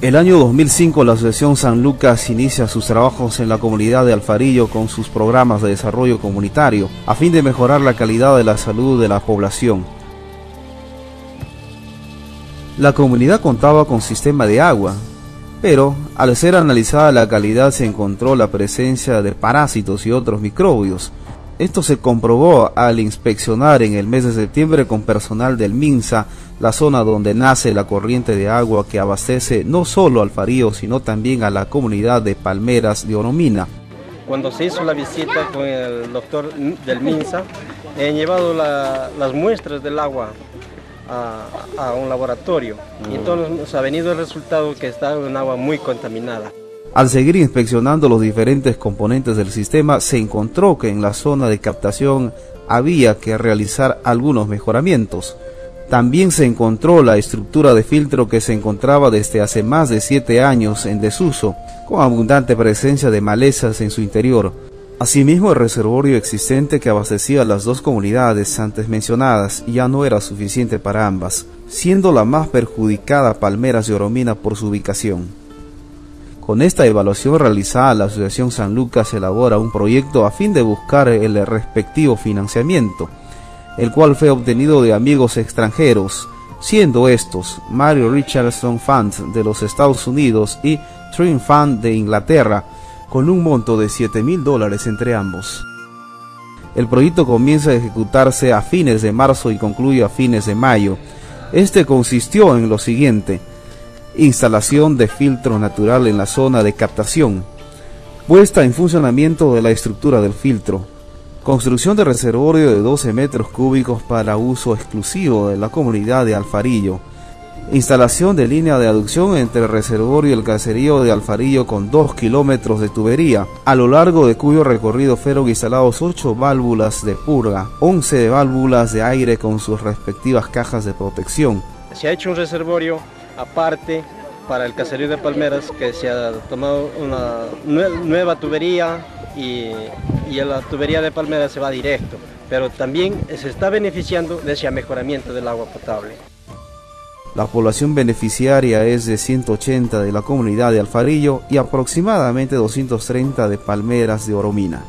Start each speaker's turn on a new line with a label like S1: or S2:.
S1: El año 2005 la Asociación San Lucas inicia sus trabajos en la comunidad de Alfarillo con sus programas de desarrollo comunitario a fin de mejorar la calidad de la salud de la población. La comunidad contaba con sistema de agua, pero al ser analizada la calidad se encontró la presencia de parásitos y otros microbios. Esto se comprobó al inspeccionar en el mes de septiembre con personal del MINSA la zona donde nace la corriente de agua que abastece no solo al Farío, sino también a la comunidad de Palmeras de Oromina.
S2: Cuando se hizo la visita con el doctor del MINSA, he llevado las muestras del agua a, un laboratorio y entonces nos ha venido el resultado que está en agua muy contaminada.
S1: Al seguir inspeccionando los diferentes componentes del sistema, se encontró que en la zona de captación había que realizar algunos mejoramientos. También se encontró la estructura de filtro que se encontraba desde hace más de siete años en desuso, con abundante presencia de malezas en su interior. Asimismo, el reservorio existente que abastecía las dos comunidades antes mencionadas ya no era suficiente para ambas, siendo la más perjudicada Palmeras de Oromina por su ubicación. Con esta evaluación realizada, la Asociación San Lucas elabora un proyecto a fin de buscar el respectivo financiamiento el cual fue obtenido de amigos extranjeros, siendo estos Mario Richardson Fund de los Estados Unidos y Trim Fund de Inglaterra, con un monto de 7 mil dólares entre ambos. El proyecto comienza a ejecutarse a fines de marzo y concluye a fines de mayo. Este consistió en lo siguiente: instalación de filtro natural en la zona de captación, puesta en funcionamiento de la estructura del filtro, Construcción de reservorio de 12 metros cúbicos para uso exclusivo de la comunidad de Alfarillo. Instalación de línea de aducción entre el reservorio y el caserío de Alfarillo con 2 kilómetros de tubería, a lo largo de cuyo recorrido fueron instalados 8 válvulas de purga, 11 válvulas de aire con sus respectivas cajas de protección.
S2: Se ha hecho un reservorio aparte para el caserío de Palmeras que se ha tomado una nueva tubería y, y la tubería de Palmera se va directo, pero también se está beneficiando de ese mejoramiento del agua potable.
S1: La población beneficiaria es de 180 de la comunidad de Alfarillo y aproximadamente 230 de Palmeras de Oromina.